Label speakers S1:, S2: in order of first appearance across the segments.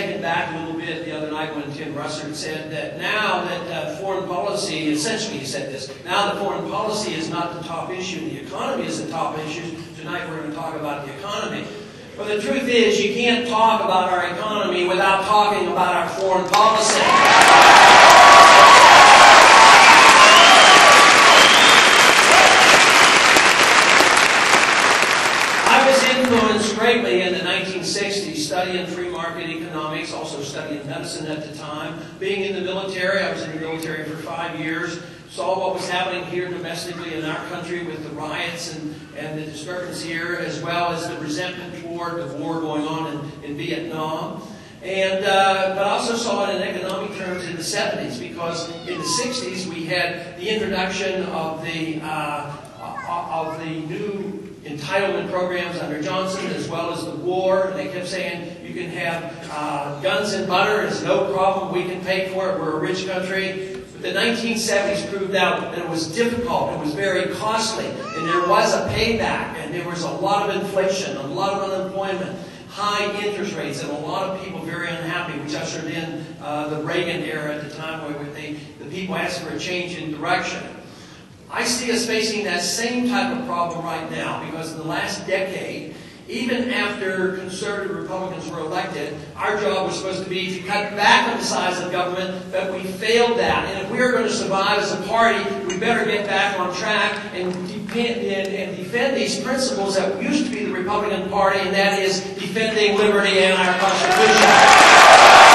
S1: taken back a little bit the other night when Tim Russert said that now that uh, foreign policy, essentially he said this, now that foreign policy is not the top issue, the economy is the top issue. Tonight we're going to talk about the economy. But the truth is, you can't talk about our economy without talking about our foreign policy. I was influenced greatly in the 1960s studying free market economics, also studying medicine at the time. Being in the military, I was in the military for five years, saw what was happening here domestically in our country with the riots and, and the disturbance here, as well as the resentment toward the war going on in, in Vietnam. And, uh, but I also saw it in economic terms in the 70s because in the 60s we had the introduction of the, uh, of the new entitlement programs under Johnson as well as the war. And they kept saying you can have uh, guns and butter, it's no problem, we can pay for it, we're a rich country. But the 1970s proved out that it was difficult, it was very costly, and there was a payback, and there was a lot of inflation, a lot of unemployment high interest rates and a lot of people very unhappy, which ushered in uh, the Reagan era at the time where they, the people asked for a change in direction. I see us facing that same type of problem right now because in the last decade, even after conservative Republicans were elected, our job was supposed to be to cut back on the size of government, but we failed that. And if we are going to survive as a party, we better get back on track and, defend, and defend these principles that used to be the Republican Party, and that is defending liberty and our Constitution.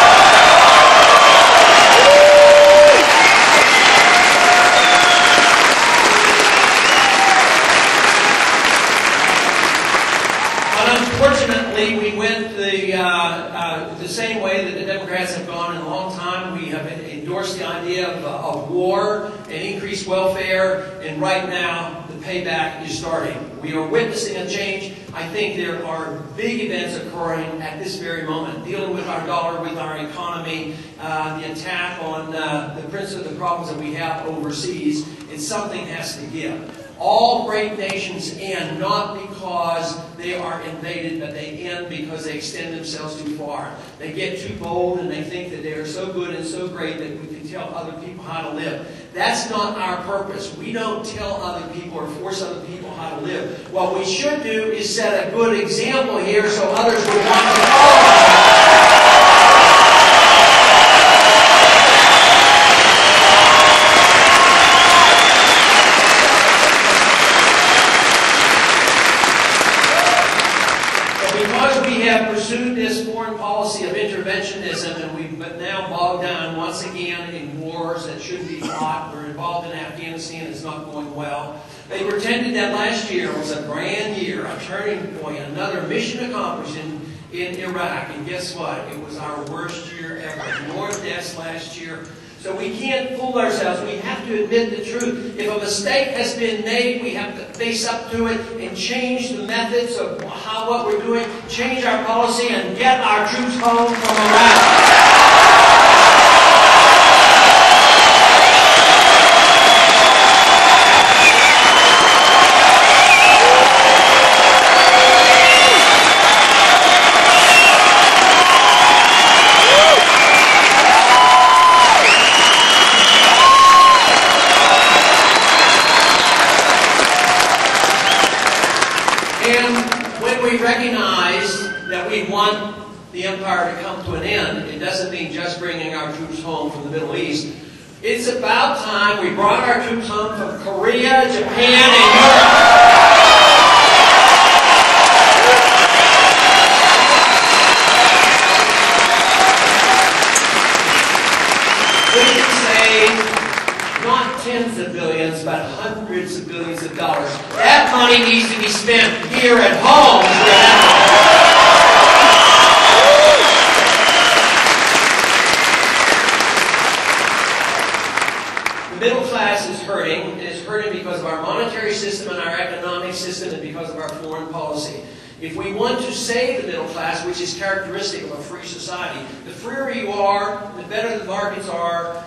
S1: We went the, uh, uh, the same way that the Democrats have gone in a long time. We have endorsed the idea of, uh, of war and increased welfare, and right now the payback is starting. We are witnessing a change. I think there are big events occurring at this very moment, dealing with our dollar, with our economy, uh, the attack on uh, the of the problems that we have overseas, and something has to give. All great nations end not because they are invaded, but they end because they extend themselves too far. They get too bold and they think that they are so good and so great that we can tell other people how to live. That's not our purpose. We don't tell other people or force other people how to live. What we should do is set a good example here so others will want to follow. have pursued this foreign policy of interventionism and we've but now bogged down once again in wars that should be fought. We're involved in Afghanistan, it's not going well. They pretended that last year was a grand year, a turning point, another mission accomplished in, in Iraq. And guess what? It was our worst year ever. More deaths last year. So we can't fool ourselves. We have to admit the truth. If a mistake has been made, we have to face up to it and change the methods of how what we're doing, change our policy, and get our troops home from Iraq. Just bringing our troops home from the Middle East. It's about time we brought our troops home from Korea, Japan, and Europe. Tens of billions, but hundreds of billions of dollars. That money needs to be spent here at home. The middle class is hurting, and it's hurting because of our monetary system and our economic system and because of our foreign policy. If we want to save the middle class, which is characteristic of a free society, the freer you are, the better the markets are,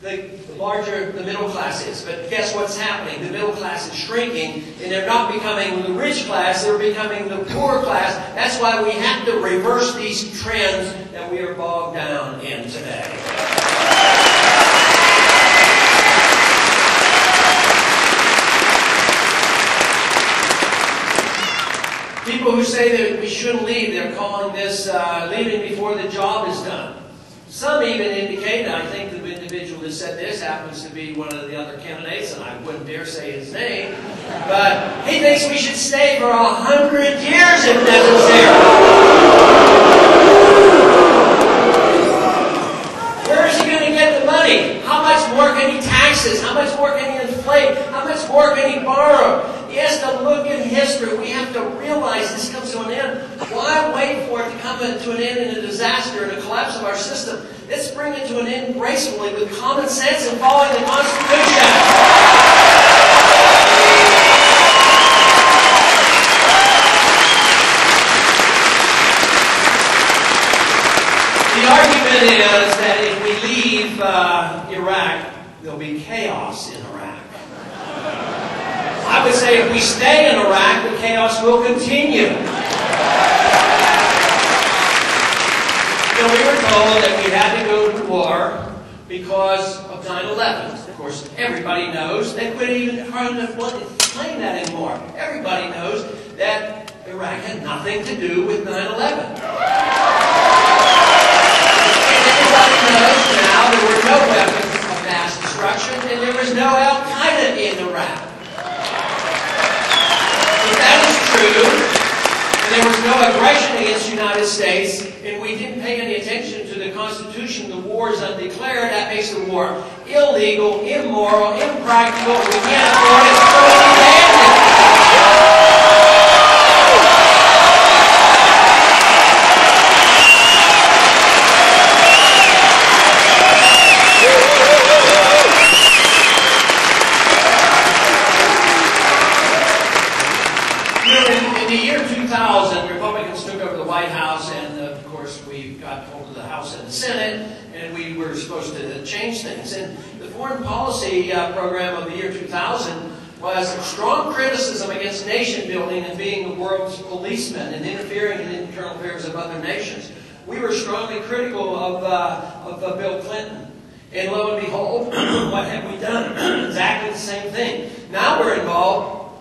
S1: the larger the middle class is. But guess what's happening? The middle class is shrinking, and they're not becoming the rich class, they're becoming the poor class. That's why we have to reverse these trends that we are bogged down in today. People who say that we shouldn't leave, they're calling uh, leaving before the job is done. Some even indicate, I think the individual that said this happens to be one of the other candidates, and I wouldn't dare say his name, but he thinks we should stay for a hundred years if necessary. Where is he going to get the money? How much more can he taxes? How much more can he inflate? How much more can he borrow? He has to look in history. We have to realize this comes to an end. Why wait to an end in a disaster and a collapse of our system? Let's bring it to an end gracefully with common sense and following the Constitution. The argument is that if we leave uh, Iraq, there'll be chaos in Iraq. I would say if we stay in Iraq, the chaos will continue. You know, we were that we had to go to war because of 9-11. Of course, everybody knows. They couldn't even hardly explain that anymore. Everybody knows that Iraq had nothing to do with 9-11. Everybody knows now there were no weapons of mass destruction and there was no Al Qaeda in Iraq. If that is true, and there was no aggression against the United States, and we didn't pay any attention Constitution, the war is undeclared, that makes the war illegal, immoral, impractical, we can't afford it. You know, in, in the year 2000, Republicans took over the White House, and uh, of course, we got hold of the House and the Senate, and we were supposed to change things. And the foreign policy uh, program of the year 2000 was strong criticism against nation building and being the world's policeman and interfering in internal affairs of other nations. We were strongly critical of, uh, of uh, Bill Clinton. And lo and behold, what have we done? exactly the same thing. Now we're involved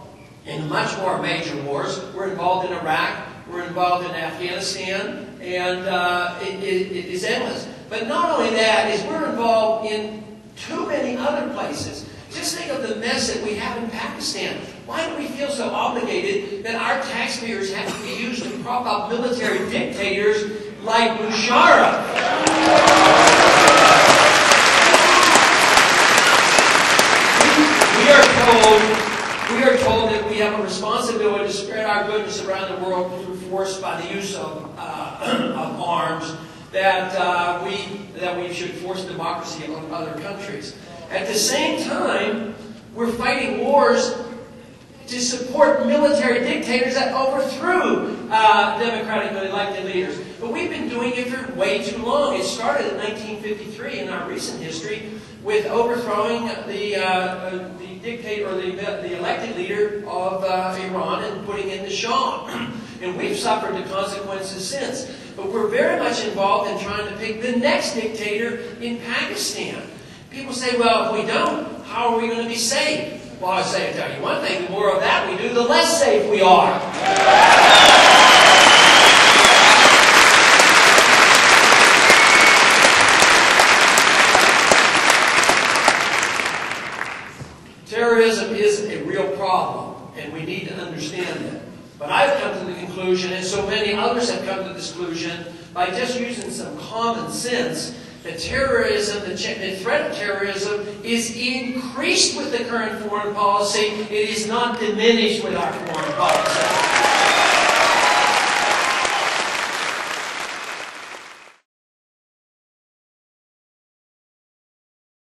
S1: in much more major wars. We're involved in Iraq, we're involved in Afghanistan, and uh, it, it, it is endless. But not only that, is we're involved in too many other places. Just think of the mess that we have in Pakistan. Why do we feel so obligated that our taxpayers have to be used to prop up military dictators like Musharraf? We are told we are told that we have a responsibility to spread our goodness around the world through force by the use of, uh, of arms. That uh, we that we should force democracy on other countries. At the same time, we're fighting wars to support military dictators that overthrew uh, democratically elected leaders. But we've been doing it for way too long. It started in 1953 in our recent history with overthrowing the, uh, the dictator or the, the elected leader of uh, Iran and putting in the Shah. and we've suffered the consequences since. But we're very much involved in trying to pick the next dictator in Pakistan. People say, well, if we don't, how are we going to be safe? Well, I say, I tell you one thing, the more of that we do, the less safe we are. Terrorism is a real problem, and we need to understand it. But I've come to the conclusion, and so many others have come to this by just using some common sense, that terrorism, the, the, threat of terrorism, is increased with the current foreign policy. It is not diminished with our foreign policy.